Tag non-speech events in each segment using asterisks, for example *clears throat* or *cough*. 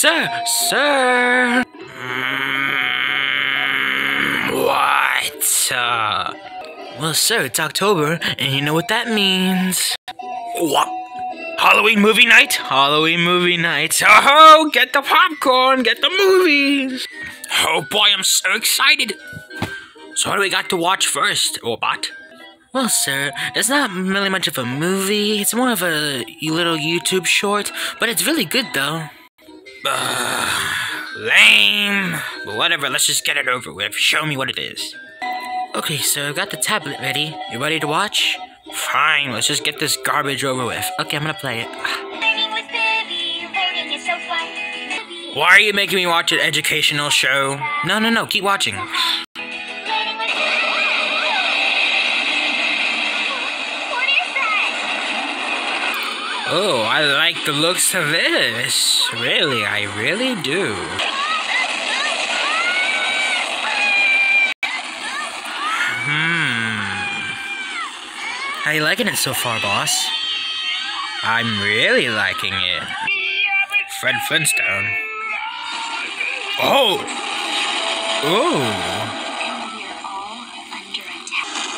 Sir, sir. Mm, what? Uh, well, sir, it's October, and you know what that means. What? Halloween movie night? Halloween movie night. Oh, ho! get the popcorn, get the movies. Oh boy, I'm so excited. So what do we got to watch first, Orbot? Well, sir, it's not really much of a movie. It's more of a little YouTube short, but it's really good though. Uh, *sighs* lame. But whatever, let's just get it over with. Show me what it is. Okay, so I've got the tablet ready. You ready to watch? Fine, let's just get this garbage over with. Okay, I'm gonna play it. Why are you making me watch an educational show? No, no, no, keep watching. Oh, I like the looks of this. Really, I really do. Hmm. How you liking it so far, boss? I'm really liking it. Fred Flintstone. Oh! Oh!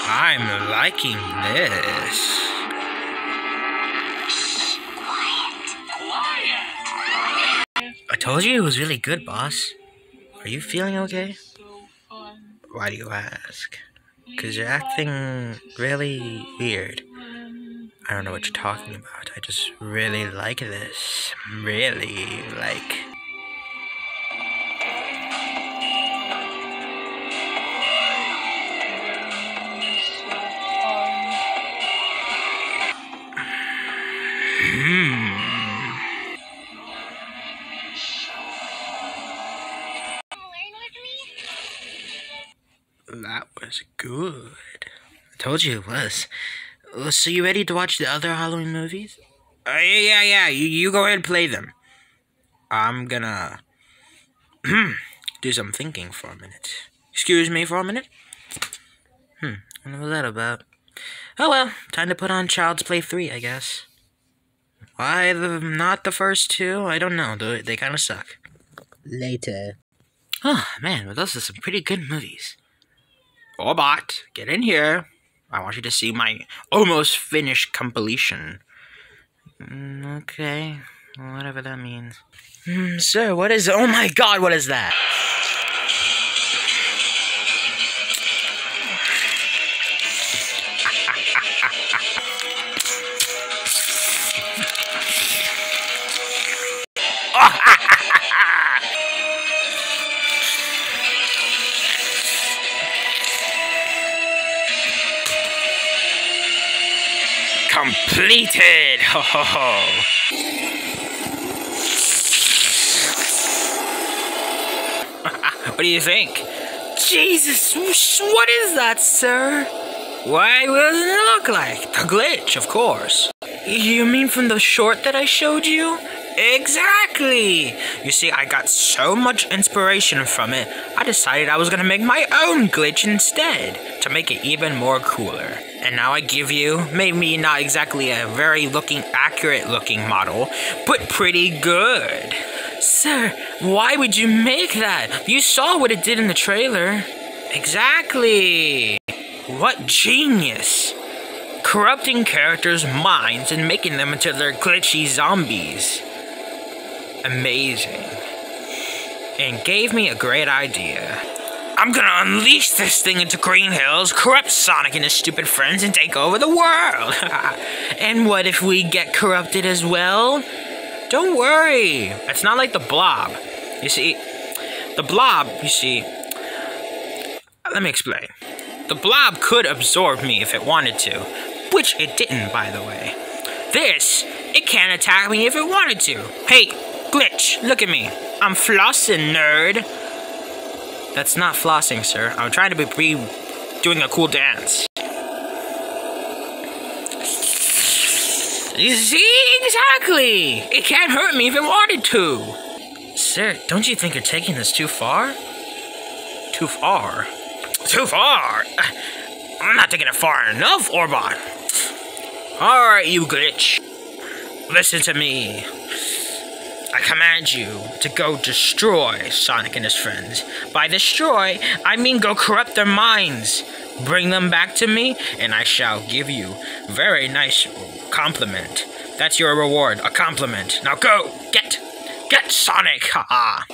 I'm liking this. Told you it was really good, boss. Are you feeling okay? Why do you ask? Because you're acting really weird. I don't know what you're talking about. I just really like this. Really like. Was good. I told you it was. So you ready to watch the other Halloween movies? Uh, yeah, yeah, yeah. You, you go ahead and play them. I'm gonna *clears throat* do some thinking for a minute. Excuse me for a minute. Hmm, what was that about? Oh well, time to put on Child's Play 3, I guess. Why the, not the first two? I don't know. They, they kind of suck. Later. Oh, man, but those are some pretty good movies. Orbot, get in here. I want you to see my almost finished completion. Mm, okay, whatever that means. Sir, what is? Oh my God, what is that? Completed! *laughs* Ho ho ho! *laughs* what do you think? Jesus, what is that, sir? Why, what does it look like? A glitch, of course. You mean from the short that I showed you? Exactly! You see, I got so much inspiration from it, I decided I was gonna make my own glitch instead, to make it even more cooler. And now I give you, maybe not exactly a very looking, accurate looking model, but pretty good. Sir, why would you make that? You saw what it did in the trailer. Exactly! What genius! Corrupting characters' minds and making them into their glitchy zombies. Amazing. And gave me a great idea. I'm gonna unleash this thing into Green Hills, corrupt Sonic and his stupid friends, and take over the world! *laughs* and what if we get corrupted as well? Don't worry, it's not like the blob. You see, the blob, you see, let me explain. The blob could absorb me if it wanted to, which it didn't, by the way. This, it can't attack me if it wanted to. Hey, Glitch, look at me. I'm flossing, nerd. That's not flossing, sir. I'm trying to be, be doing a cool dance. You see? Exactly! It can't hurt me if it wanted to. Sir, don't you think you're taking this too far? Too far? Too far? I'm not taking it far enough, Orbot. Alright, you glitch. Listen to me. I command you to go destroy Sonic and his friends. By destroy, I mean go corrupt their minds. Bring them back to me, and I shall give you very nice compliment. That's your reward, a compliment. Now go, get, get Sonic, haha.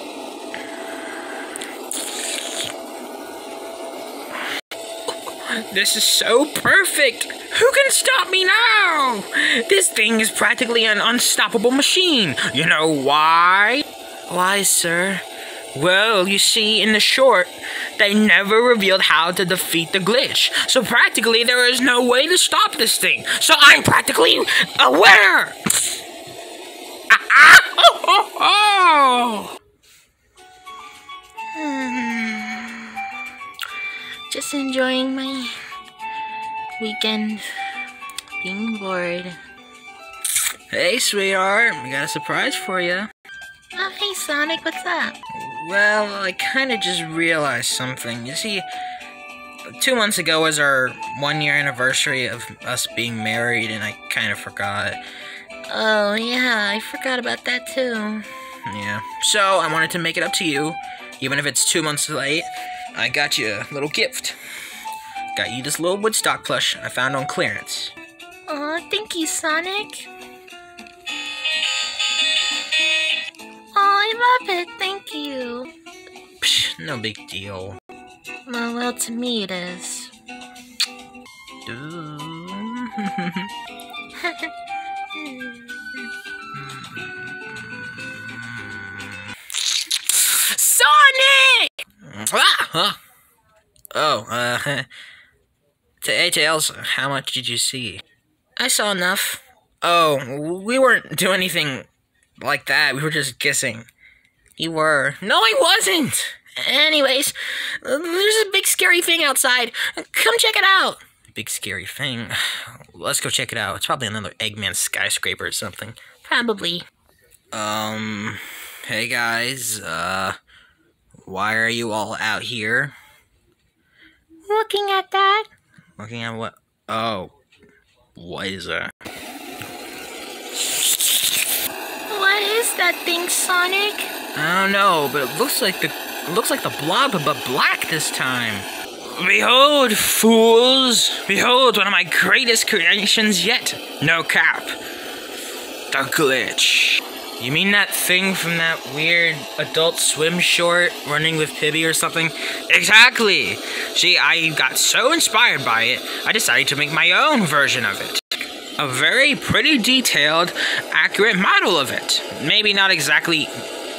This is so perfect! Who can stop me now? This thing is practically an unstoppable machine. You know why? Why, sir? Well, you see, in the short, they never revealed how to defeat the glitch. So practically, there is no way to stop this thing. So I'm practically aware! Ah, ah, oh, oh, oh. Just enjoying my weekend, being bored. Hey, sweetheart, we got a surprise for you. Oh, hey Sonic, what's up? Well, I kind of just realized something. You see, two months ago was our one year anniversary of us being married, and I kind of forgot. Oh, yeah, I forgot about that too. Yeah. So, I wanted to make it up to you, even if it's two months late. I got you a little gift. Got you this little Woodstock plush I found on clearance. Oh, thank you, Sonic. Oh, I love it. Thank you. Psh, no big deal. Well, well, to me it is. *laughs* Sonic! Ah, huh? Oh, uh, *laughs* to ATLs, how much did you see? I saw enough. Oh, we weren't doing anything like that. We were just kissing. You were. No, I wasn't! Anyways, there's a big scary thing outside. Come check it out. Big scary thing. Let's go check it out. It's probably another Eggman skyscraper or something. Probably. Um, hey guys, uh, why are you all out here? Looking at that. Looking at what? Oh, what is that? What is that thing, Sonic? I don't know, but it looks like the looks like the blob, but black this time. Behold, fools! Behold, one of my greatest creations yet. No cap. The glitch. You mean that thing from that weird adult swim short running with Pibby or something? Exactly! See, I got so inspired by it, I decided to make my own version of it. A very pretty detailed, accurate model of it. Maybe not exactly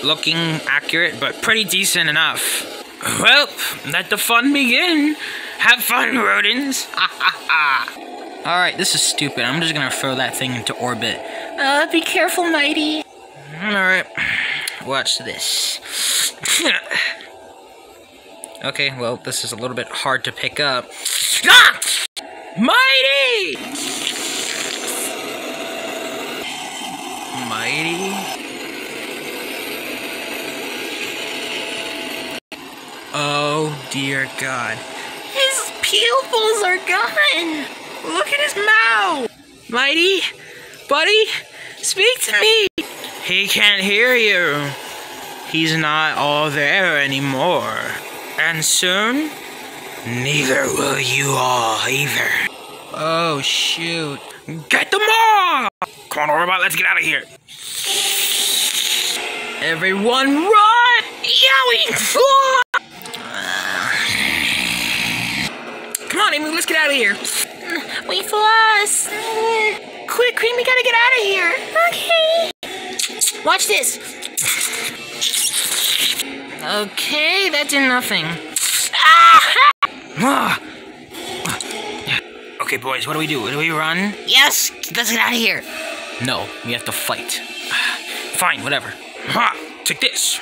looking accurate, but pretty decent enough. Well, let the fun begin. Have fun, rodents. Ha ha ha. Alright, this is stupid. I'm just gonna throw that thing into orbit. Uh, be careful, Mighty. Alright, watch this. okay, well, this is a little bit hard to pick up. Ah! Mighty! Mighty? Oh, dear God. His pupils are gone. Look at his mouth! Mighty? Buddy? Speak to me! He can't hear you. He's not all there anymore. And soon, neither will you all either. Oh, shoot. Get them all! Come on, Orbot, let's get out of here. Everyone run! Yowie! Come on, Amy, let's get out of here. Wait for us. Quick, Cream, we gotta get out of here. Okay. Watch this. Okay, that did nothing. Ah! Okay, boys, what do we do? Do we run? Yes, let's get out of here. No, we have to fight. Fine, whatever. Ha! Take this.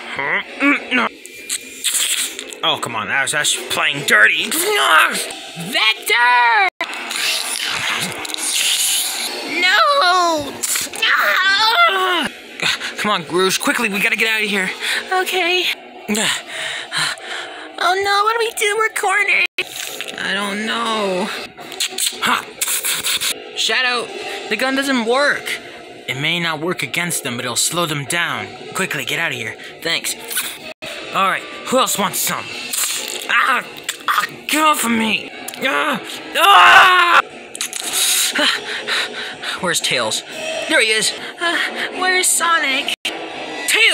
Oh, come on, I was playing dirty. Vector! No! Come on, Rouge, quickly, we gotta get out of here. Okay. *sighs* Oh no, what do we do? We're cornered. I don't know. Ha! Shadow, the gun doesn't work. It may not work against them, but it'll slow them down. Quickly, get out of here. Thanks. Alright, who else wants some? Ah! ah get off of me! Ah! Ah! *sighs* Where's Tails? There he is. Uh, where's Sonic?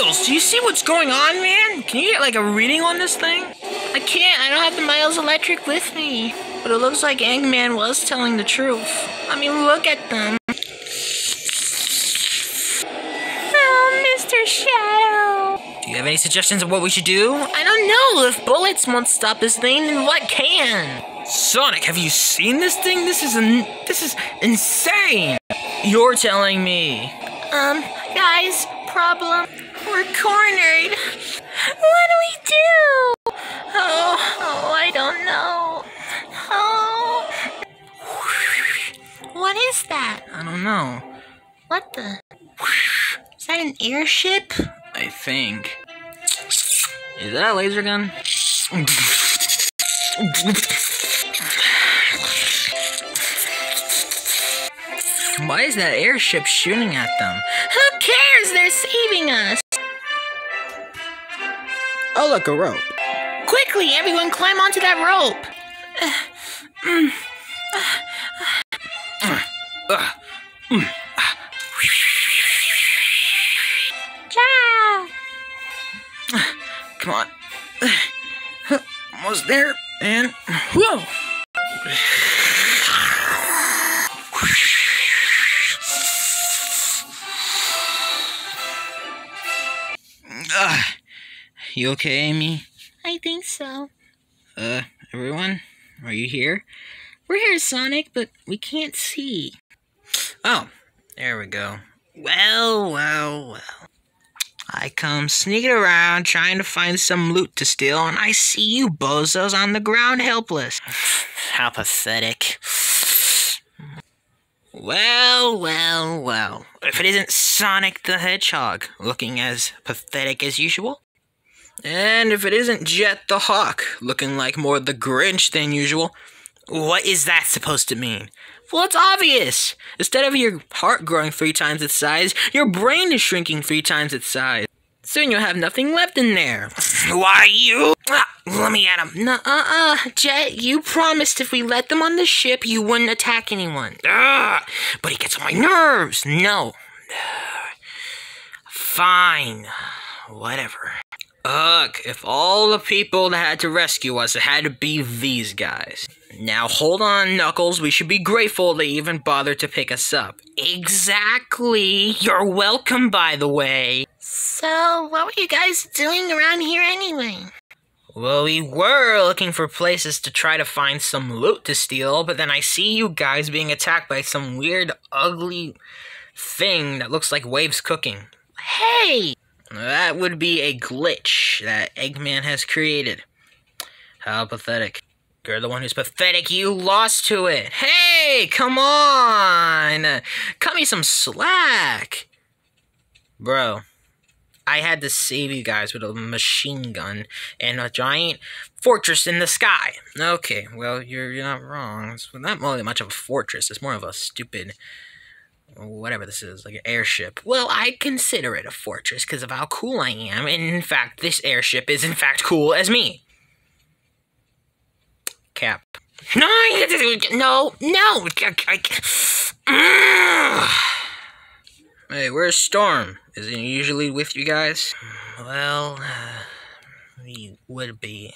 Tails, do you see what's going on, man? Can you get like a reading on this thing? I can't. I don't have the Miles Electric with me. But it looks like Eggman was telling the truth. I mean, look at them. Oh, Mr. Shadow. Do you have any suggestions of what we should do? I don't know. If bullets won't stop this thing, then what can? Sonic, have you seen this thing? This is an this is insane. You're telling me. Um, guys, problem. We're cornered. What do we do? Oh, oh, I don't know. Oh. What is that? I don't know. What the? Is that an airship? I think. Is that a laser gun? Why is that airship shooting at them? Who cares? They're saving us. Oh, look, a rope. Quickly, everyone climb onto that rope. Ciao. Come on. Almost there, and whoa! You okay, Amy? I think so. Uh, everyone? Are you here? We're here, Sonic, but we can't see. Oh, there we go. Well, well, well. I come sneaking around trying to find some loot to steal, and I see you bozos on the ground helpless. *sighs* How pathetic. Well, well, well. If it isn't Sonic the Hedgehog, looking as pathetic as usual. And if it isn't Jet the Hawk, looking like more the Grinch than usual. What is that supposed to mean? Well, it's obvious. Instead of your heart growing three times its size, your brain is shrinking three times its size. Soon you'll have nothing left in there. *laughs* Why, you? Ah, let me at him. Nuh uh, uh, Jet, you promised if we let them on the ship, you wouldn't attack anyone. Ah, but he gets on my nerves. No. *sighs* Fine. Whatever. Ugh, if all the people that had to rescue us had to be these guys. Now hold on, Knuckles. We should be grateful they even bothered to pick us up. Exactly. You're welcome, by the way. So, what were you guys doing around here anyway? Well, we were looking for places to try to find some loot to steal, but then I see you guys being attacked by some weird, ugly thing that looks like Wave's cooking. Hey! That would be a glitch that Eggman has created. How pathetic. You're the one who's pathetic. You lost to it. Hey, come on. Cut me some slack. Bro, I had to save you guys with a machine gun and a giant fortress in the sky. Okay, well, you're, you're not wrong. It's not really much of a fortress. It's more of a stupid whatever this is, like an airship. Well, I consider it a fortress because of how cool I am, and in fact, this airship is in fact cool as me. Cap. No, *laughs* no, no. *sighs* Hey, where's Storm? Is he usually with you guys? Well, uh, *sighs* he would be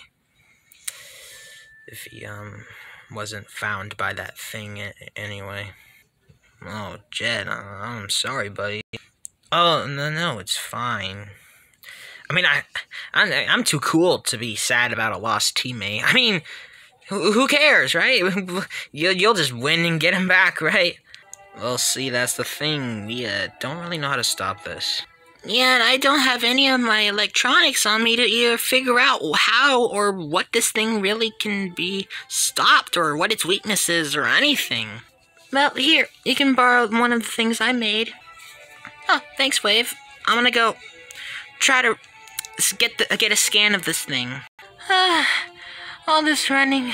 if he um wasn't found by that thing anyway. Oh, Jet, I'm sorry, buddy. Oh, no, no, it's fine. I mean, I, I'm, I'm too cool to be sad about a lost teammate. I mean, who, who cares, right? *laughs* You'll, you'll just win and get him back, right? Well, see, that's the thing. We uh, don't really know how to stop this. Yeah, and I don't have any of my electronics on me to either figure out how or what this thing really can be stopped or what its weaknesses or anything. Well, here, you can borrow one of the things I made. Oh, thanks, Wave. I'm gonna go try to get the, get a scan of this thing. Ah, *sighs* all this running.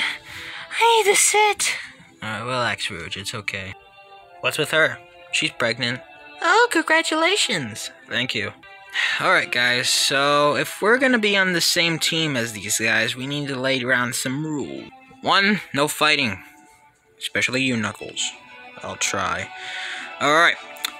I need to sit. Uh, relax, Rouge. It's okay. What's with her? She's pregnant. Oh, congratulations. Thank you. Alright, guys, so if we're gonna be on the same team as these guys, we need to lay down some rules. One, no fighting. Especially you, Knuckles. I'll try. Alright,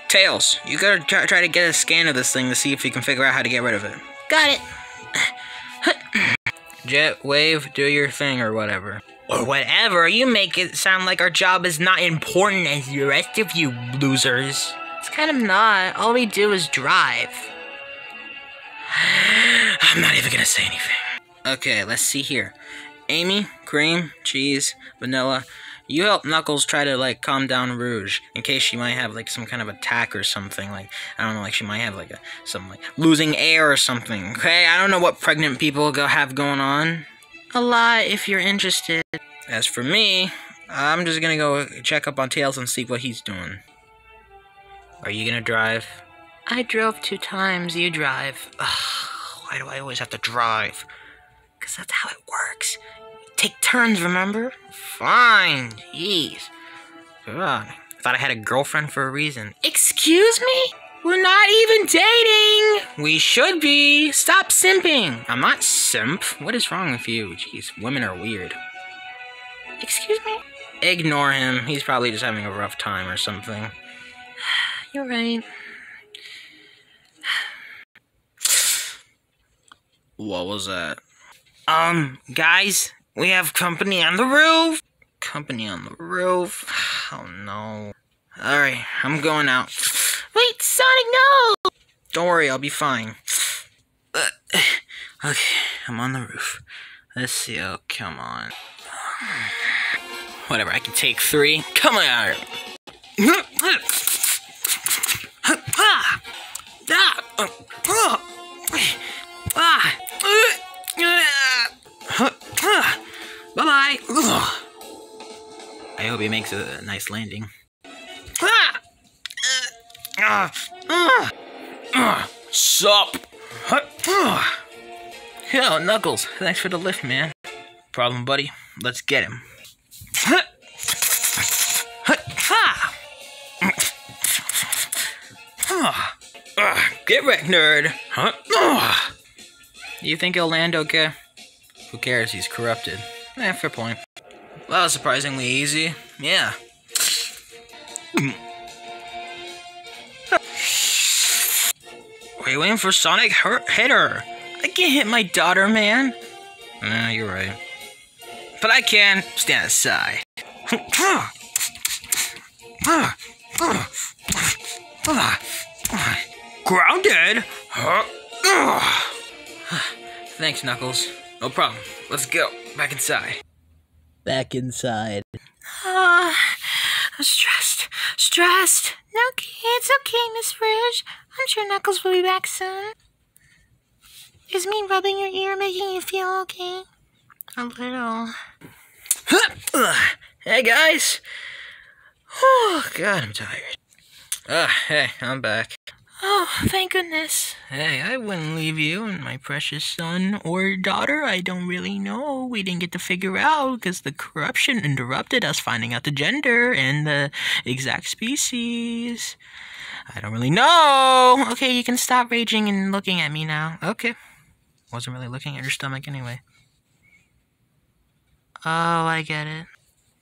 Tails, you gotta try, try to get a scan of this thing to see if you can figure out how to get rid of it. Got it. *laughs* Jet, Wave, do your thing or whatever. Or whatever. You make it sound like our job is not important as the rest of you losers. It's kind of not. All we do is drive. *gasps* I'm not even gonna say anything. Okay, let's see here. Amy, Cream, Cheese, Vanilla. You help Knuckles try to like calm down Rouge in case she might have like some kind of attack or something. Like I don't know, like she might have like a some like losing air or something. Okay, I don't know what pregnant people go have going on. A lot if you're interested. As for me, I'm just gonna go check up on Tails and see what he's doing. Are you gonna drive? I drove two times. You drive. Ugh, why do I always have to drive? Because that's how it works. Take turns, remember? Fine. Jeez. God. I thought I had a girlfriend for a reason. Excuse me? We're not even dating! We should be. Stop simping. I'm not simp. What is wrong with you? Jeez, women are weird. Excuse me? Ignore him. He's probably just having a rough time or something. *sighs* You're right. *sighs* What was that? Um, guys, we have company on the roof. Company on the roof. *sighs* Oh no. Alright, I'm going out. Wait, Sonic, no! Don't worry, I'll be fine. *sighs* Okay, I'm on the roof. Let's see. Oh, come on. *sighs* Whatever, I can take three. Come on. *laughs* *laughs* Bye. I hope he makes a nice landing. Ah. Ah. Ah. Sup? Yo, Knuckles, thanks for the lift, man. Problem, buddy. Let's get him. Get wrecked, nerd. Huh? You think he'll land okay? Who cares? He's corrupted. Eh, fair point. Was surprisingly easy. Yeah. You waiting for Sonic? Hit her. I can't hit my daughter, man. Nah, you're right. But I can stand aside. Grounded? *sighs* Thanks, Knuckles. No problem. Let's go. Back inside. Back inside. Ah, I'm stressed. Stressed. Okay, it's okay, Miss Rouge. I'm sure Knuckles will be back soon. Is me rubbing your ear making you feel okay? A little. *laughs* Hey, guys. Oh, God, I'm tired. Ah, hey, I'm back. Oh, thank goodness. Hey, I wouldn't leave you and my precious son or daughter. I don't really know. We didn't get to figure out because the corruption interrupted us finding out the gender and the exact species. I don't really know. Okay, you can stop raging and looking at me now. Okay. Wasn't really looking at your stomach anyway. Oh, I get it.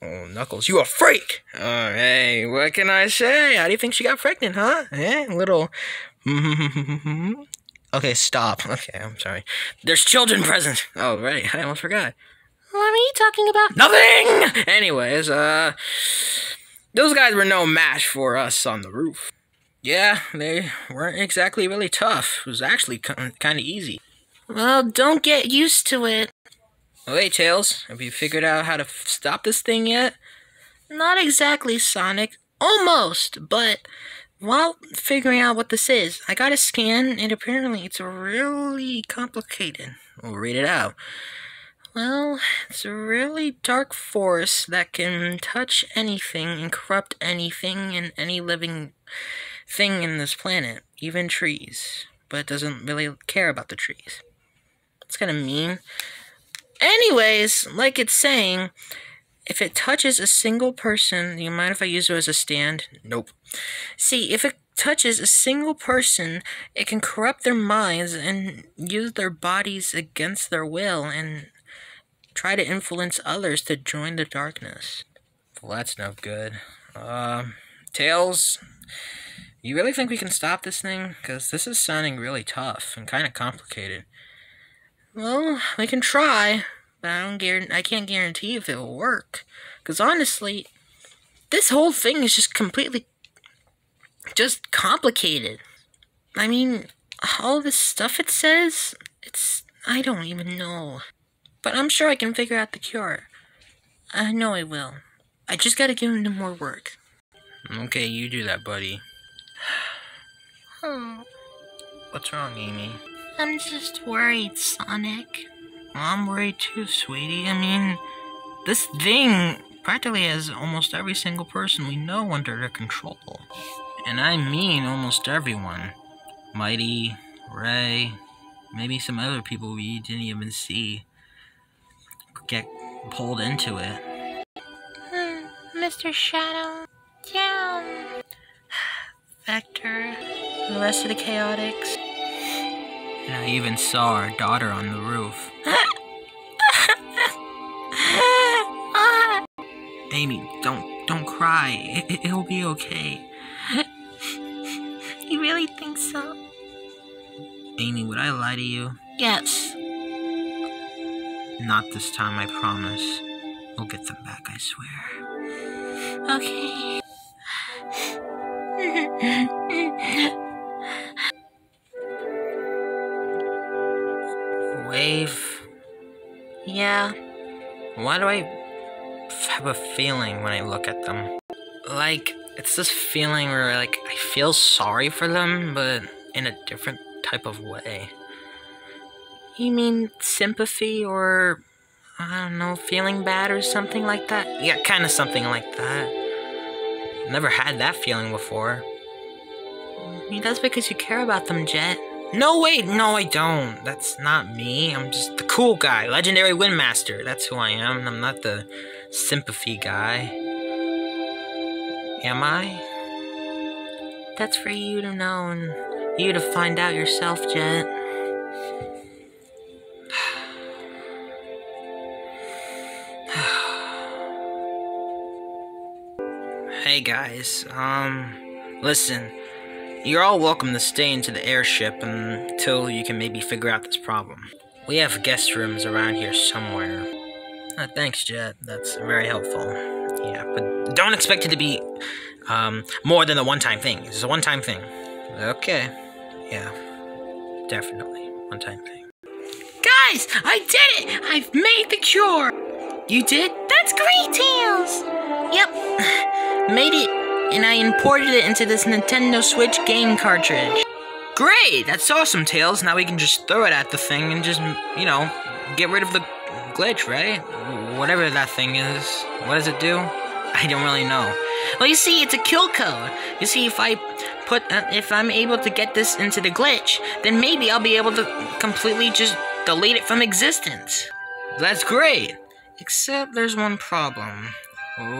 Oh, Knuckles, you a freak! Oh, hey, what can I say? How do you think she got pregnant, huh? Eh, little. *laughs* okay, stop. Okay, I'm sorry. There's children present. Oh, right, I almost forgot. What are you talking about? Nothing! Anyways, uh. Those guys were no match for us on the roof. Yeah, they weren't exactly really tough. It was actually kind of easy. Well, don't get used to it. Hey, Tails, have you figured out how to stop this thing yet? Not exactly, Sonic. Almost, but while figuring out what this is, I got a scan, and apparently it's really complicated. We'll read it out. Well, it's a really dark force that can touch anything and corrupt anything and any living thing in this planet, even trees. But it doesn't really care about the trees. It's kind of mean. Anyways, like it's saying, if it touches a single person, do you mind if I use it as a stand? Nope. See, if it touches a single person, it can corrupt their minds and use their bodies against their will and try to influence others to join the darkness. Well, that's no good. Um, Tails, you really think we can stop this thing? Because this is sounding really tough and kind of complicated. Well, we can try, but I don't guarantee. I can't guarantee if it will work. Because honestly, this whole thing is just completely, just complicated. I mean, all this stuff it says, it's I don't even know. But I'm sure I can figure out the cure. I know I will. I just gotta give him more work. Okay, you do that, buddy. Oh, *sighs* What's wrong, Amy? I'm just worried, Sonic. I'm worried too, sweetie. I mean, this thing practically has almost every single person we know under their control. And I mean almost everyone. Mighty, Ray, maybe some other people we didn't even see get pulled into it. Hmm, Mr. Shadow, down. *sighs* Vector, the rest of the Chaotix. And I even saw our daughter on the roof. Amy, don't don't cry. It, it, it'll be okay. you really think so? Amy, would I lie to you? Yes. Not this time, I promise. We'll get them back, I swear. Okay. *laughs* Wave, yeah. why do I have a feeling when I look at them? Like, it's this feeling where, like, I feel sorry for them, but in a different type of way. You mean sympathy or I don't know, feeling bad or something like that? Yeah, kind of something like that. Never had that feeling before. I mean, that's because you care about them, Jet. No, wait, no, I don't. That's not me. I'm just the cool guy, legendary windmaster. That's who I am. I'm not the sympathy guy. Am I? That's for you to know and you to find out yourself, Jet. *sighs* Hey guys, um, listen. You're all welcome to stay into the airship until you can maybe figure out this problem. We have guest rooms around here somewhere. Uh, thanks, Jet. That's very helpful. Yeah, but don't expect it to be um, more than a one-time thing. It's a one-time thing. Okay. Yeah, definitely one-time thing. Guys, I did it! I've made the cure! You did? That's great, Tails! Yep. *sighs* Made it, and I imported it into this Nintendo Switch game cartridge. Great! That's awesome, Tails. Now we can just throw it at the thing and just, you know, get rid of the glitch, right? Whatever that thing is. What does it do? *laughs* I don't really know. Well, you see, it's a kill code. You see, if I put, uh, if I'm able to get this into the glitch, then maybe I'll be able to completely just delete it from existence. That's great! Except there's one problem.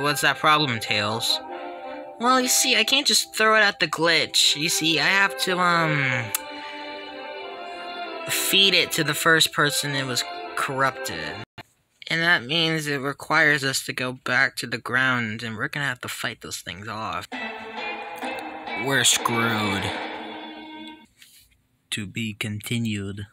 What's that problem, Tails? Well, you see, I can't just throw it at the glitch. You see, I have to, um, feed it to the first person it was corrupted. And that means it requires us to go back to the ground, and we're gonna have to fight those things off. We're screwed. To be continued.